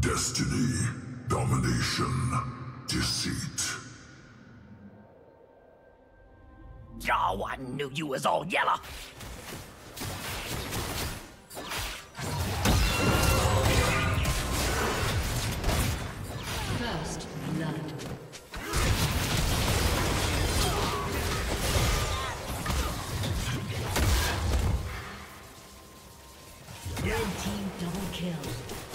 Destiny, domination, deceit. Oh, I knew you was all yellow. First blood. Red team double kill.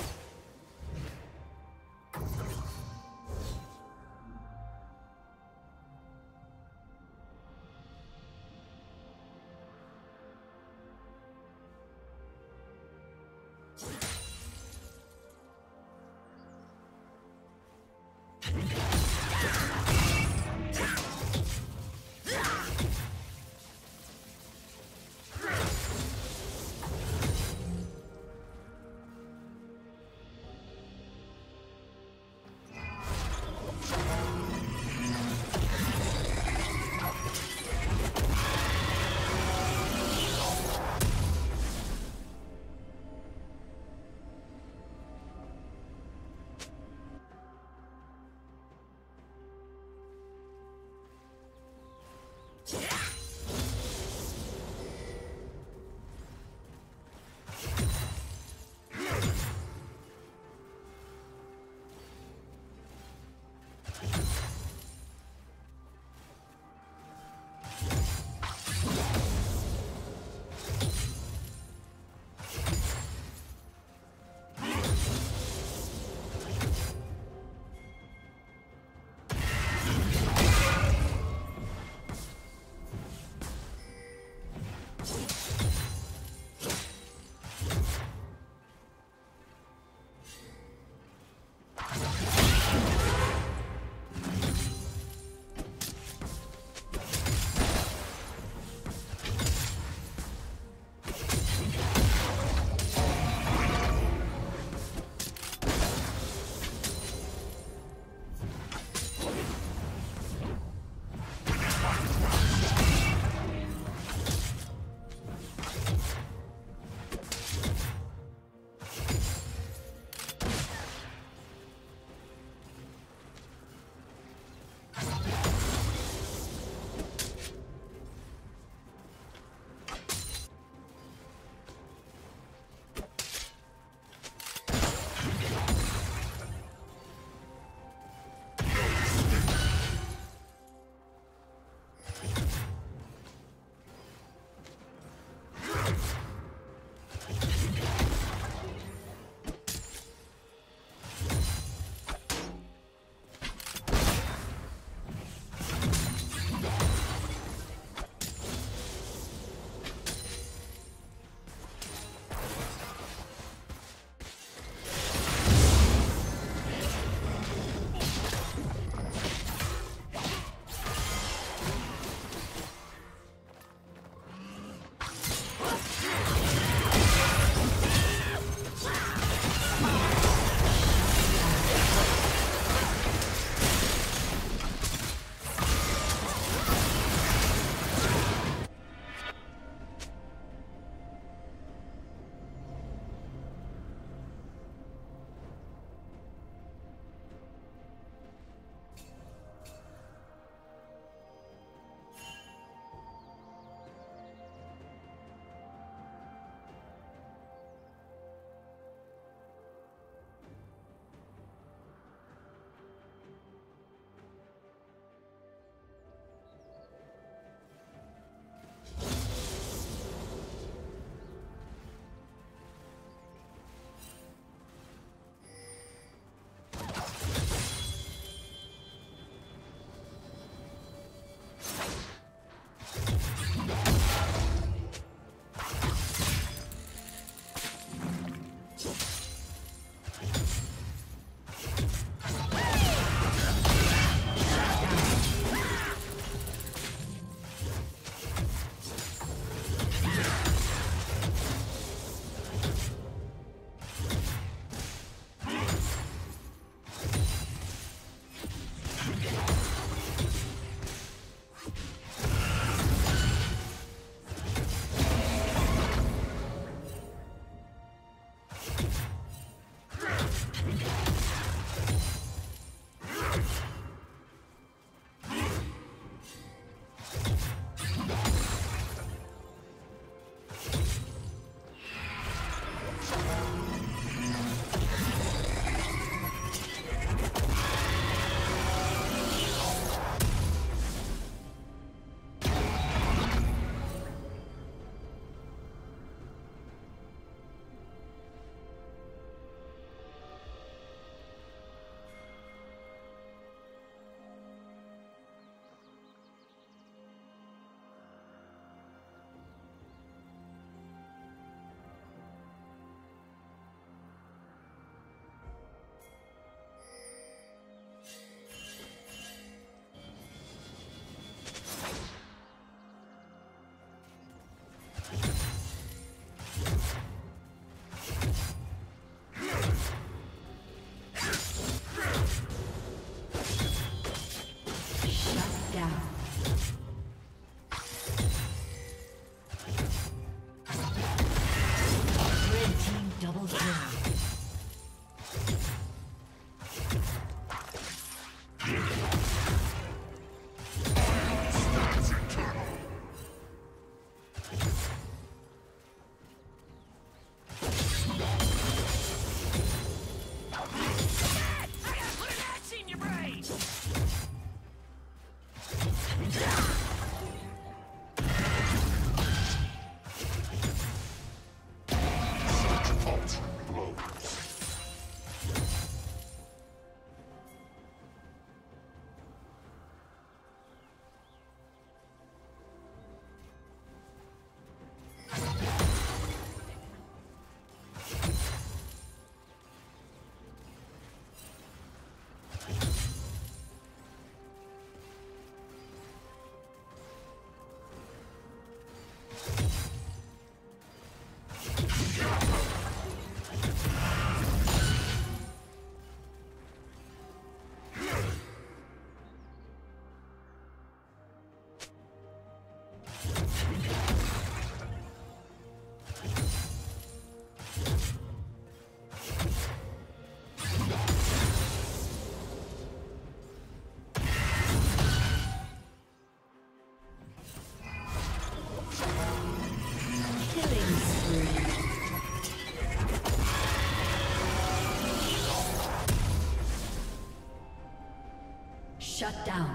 Shut down.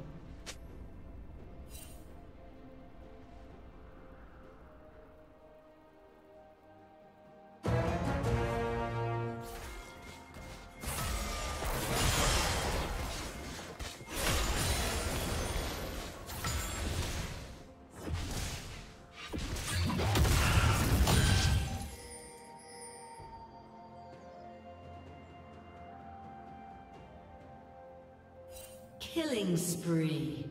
Killing spree.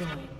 Joy.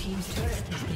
team's turret. has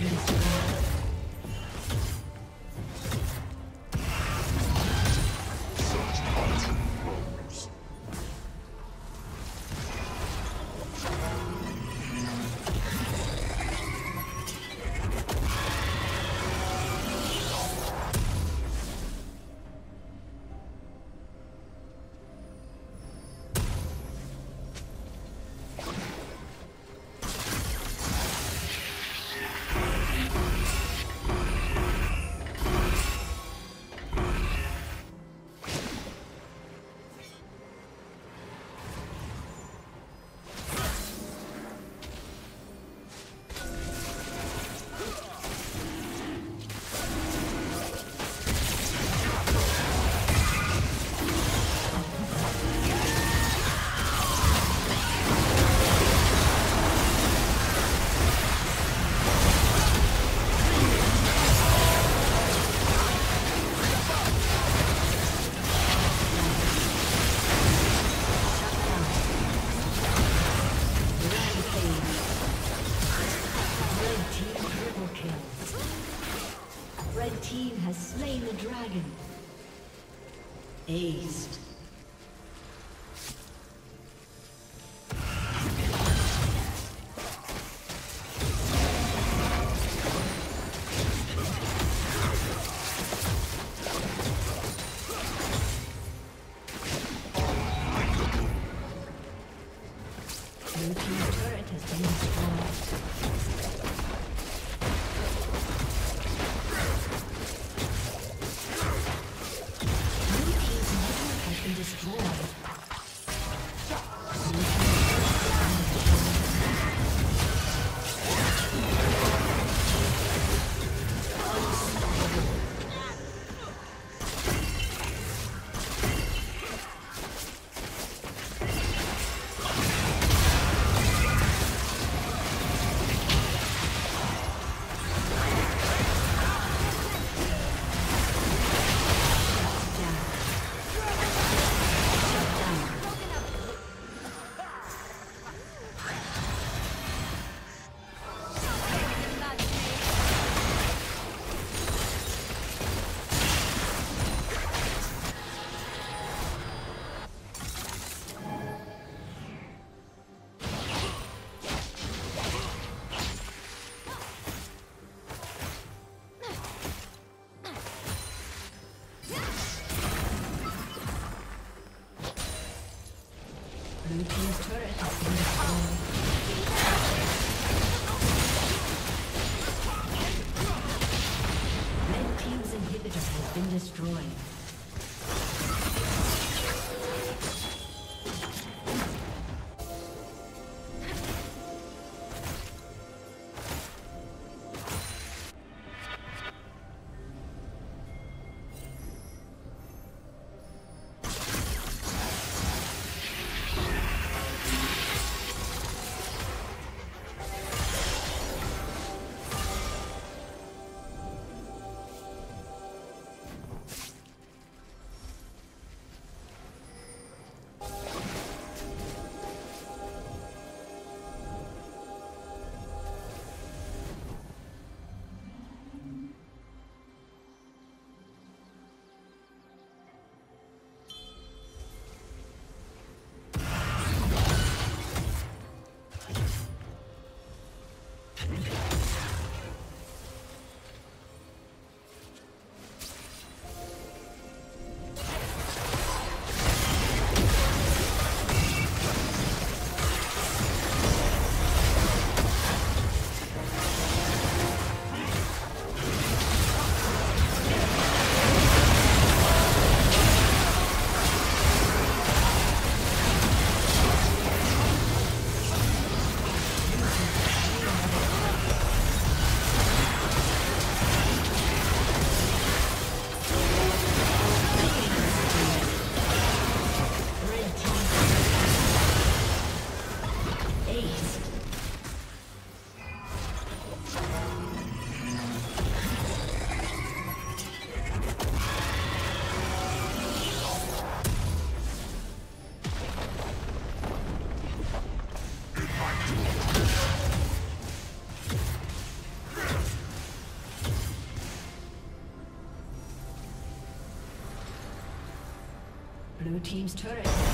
Blue Team's turret.